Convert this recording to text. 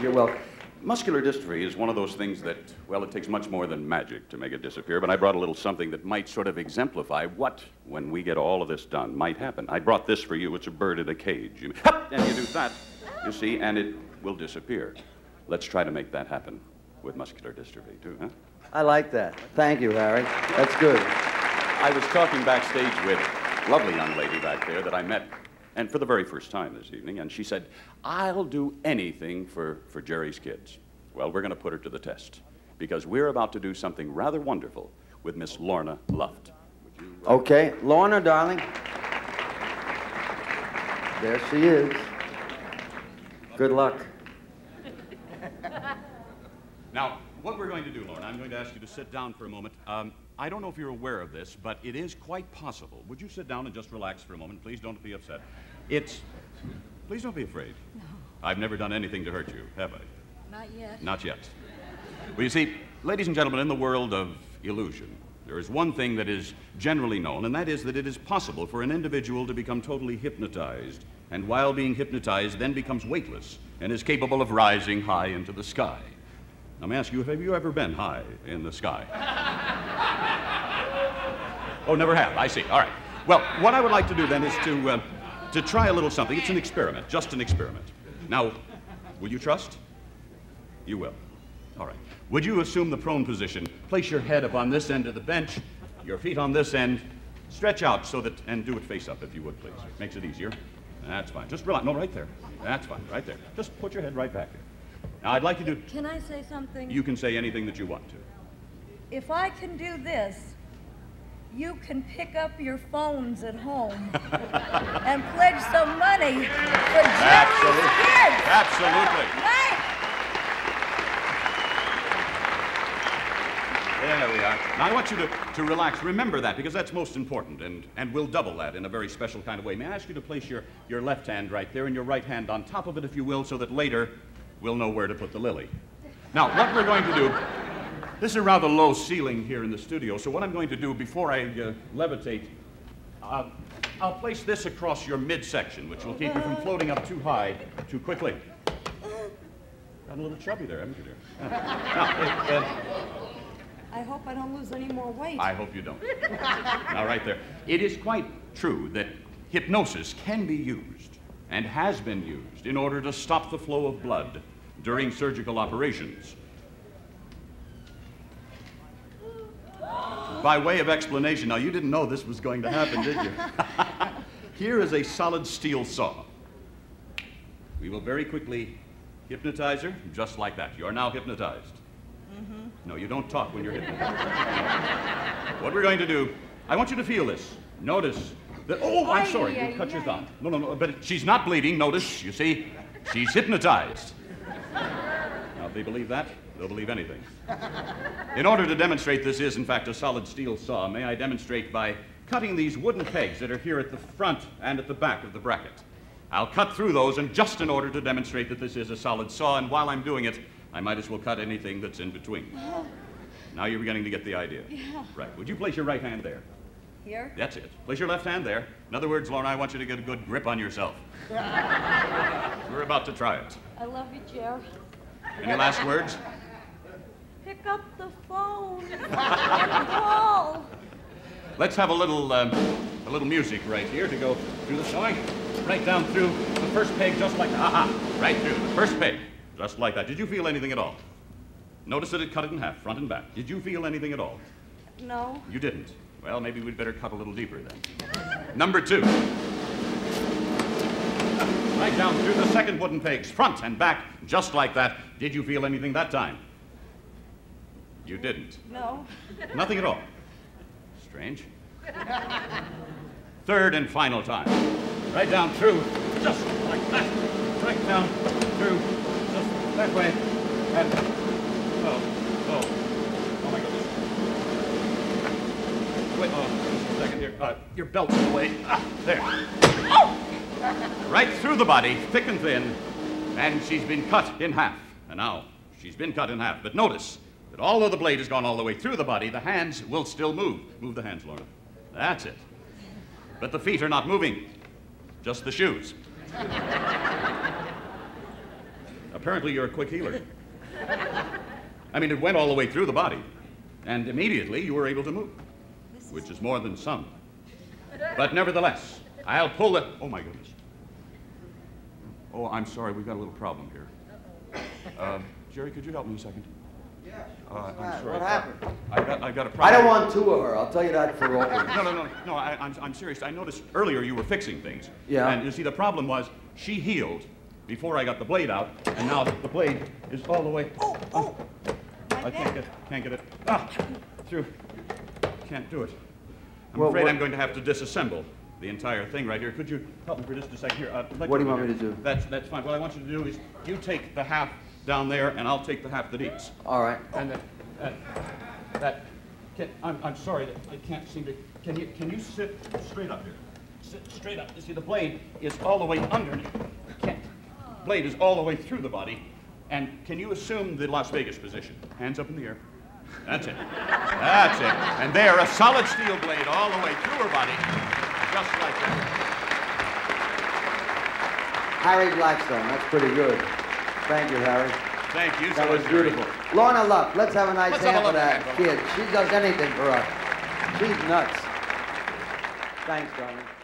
You're welcome. Muscular dystrophy is one of those things that, well, it takes much more than magic to make it disappear, but I brought a little something that might sort of exemplify what, when we get all of this done, might happen. I brought this for you. It's a bird in a cage. You, and you do that, you see, and it will disappear. Let's try to make that happen with muscular dystrophy, too, huh? I like that. Thank you, Harry. That's good. I was talking backstage with a lovely young lady back there that I met, and for the very first time this evening, and she said, I'll do anything for, for Jerry's kids. Well, we're going to put her to the test because we're about to do something rather wonderful with Miss Lorna Luft. Okay, Lorna, darling. There she is. Good luck. Now, what we're going to do, Lorna, I'm going to ask you to sit down for a moment. Um, I don't know if you're aware of this, but it is quite possible. Would you sit down and just relax for a moment? Please don't be upset. It's. Please don't be afraid. No. I've never done anything to hurt you, have I? Not yet. Not yet. Well, you see, ladies and gentlemen, in the world of illusion, there is one thing that is generally known, and that is that it is possible for an individual to become totally hypnotized, and while being hypnotized, then becomes weightless and is capable of rising high into the sky. Now, may I ask you, have you ever been high in the sky? oh, never have. I see. All right. Well, what I would like to do then is to, uh, to try a little something. It's an experiment, just an experiment. Now, will you trust? You will. All right. Would you assume the prone position? Place your head up on this end of the bench, your feet on this end. Stretch out so that, and do it face up if you would, please. Makes it easier. That's fine. Just relax. No, right there. That's fine. Right there. Just put your head right back there. Now, I'd like you to. Can I say something? You can say anything that you want to. If I can do this, you can pick up your phones at home and pledge some money for Absolutely. kids. Absolutely. Right. There we are. Now, I want you to, to relax. Remember that because that's most important, and, and we'll double that in a very special kind of way. May I ask you to place your, your left hand right there and your right hand on top of it, if you will, so that later we'll know where to put the lily. Now, what we're going to do, this is a rather low ceiling here in the studio, so what I'm going to do before I uh, levitate, uh, I'll place this across your midsection, which will keep you from floating up too high too quickly. Got a little chubby there, haven't you, dear? Now, I hope I don't lose any more weight. I hope you don't. now, right there. It is quite true that hypnosis can be used and has been used in order to stop the flow of blood during surgical operations. By way of explanation, now you didn't know this was going to happen, did you? Here is a solid steel saw. We will very quickly hypnotize her, just like that. You are now hypnotized. No, you don't talk when you're hypnotized. what we're going to do, I want you to feel this. Notice that, oh, I'm sorry, you cut your thumb. No, no, no, but she's not bleeding. Notice, you see, she's hypnotized. They believe that, they'll believe anything. In order to demonstrate this is, in fact, a solid steel saw, may I demonstrate by cutting these wooden pegs that are here at the front and at the back of the bracket. I'll cut through those, and just in order to demonstrate that this is a solid saw, and while I'm doing it, I might as well cut anything that's in between. Now you're beginning to get the idea. Yeah. Right. Would you place your right hand there? Here? That's it. Place your left hand there. In other words, Lorna, I want you to get a good grip on yourself. We're about to try it. I love you, Jerry. Any last words? Pick up the phone and call. Let's have a little, um, a little music right here to go through the sewing. Right down through the first peg, just like aha, right through the first peg, just like that. Did you feel anything at all? Notice that it cut it in half, front and back. Did you feel anything at all? No. You didn't. Well, maybe we'd better cut a little deeper then. Number two. Right down through the second wooden pegs, front and back, just like that. Did you feel anything that time? You didn't. No. Nothing at all. Strange. Third and final time. Right down through, just like that. Right down through, just that way. And, oh, oh, oh my goodness. Wait, oh, just a second here. Uh, your belt's in the way. Ah, there. Right through the body, thick and thin, and she's been cut in half. And now, she's been cut in half. But notice that although the blade has gone all the way through the body, the hands will still move. Move the hands, Lorna. That's it. But the feet are not moving, just the shoes. Apparently, you're a quick healer. I mean, it went all the way through the body, and immediately you were able to move, which is more than some. But nevertheless, I'll pull it. Oh, my goodness. Oh, I'm sorry, we've got a little problem here. Uh, Jerry, could you help me a second? Yes. Uh, I'm What happened? I got, I got a problem. I don't want two of her. I'll tell you that for all. No, no, no, no. I, I'm, I'm serious. I noticed earlier you were fixing things. Yeah. And you see, the problem was she healed before I got the blade out, and now the blade is all the way. Oh, oh, my I can't neck. get, can't get it. Ah, through. Can't do it. I'm Well, afraid what- I'm going to have to disassemble the entire thing right here. Could you help me for just a second here? Uh, What do you want me to do? That's, that's fine. What I want you to do is you take the half down there, and I'll take the half that eats. All right. And that, that, that can, I'm, I'm sorry, that I can't seem to, can you, can you sit straight up here? Sit straight up. You see, the blade is all the way underneath. Can't. Blade is all the way through the body. And can you assume the Las Vegas position? Hands up in the air. That's it. That's it. And there, a solid steel blade all the way through her body, just like that. Harry Blackstone. That's pretty good. Thank you, Harry. Thank you. That so was beautiful. Lorna Luft, let's have a nice Let's hand for that hand, kid. She does anything for us. She's nuts. Thanks, darling.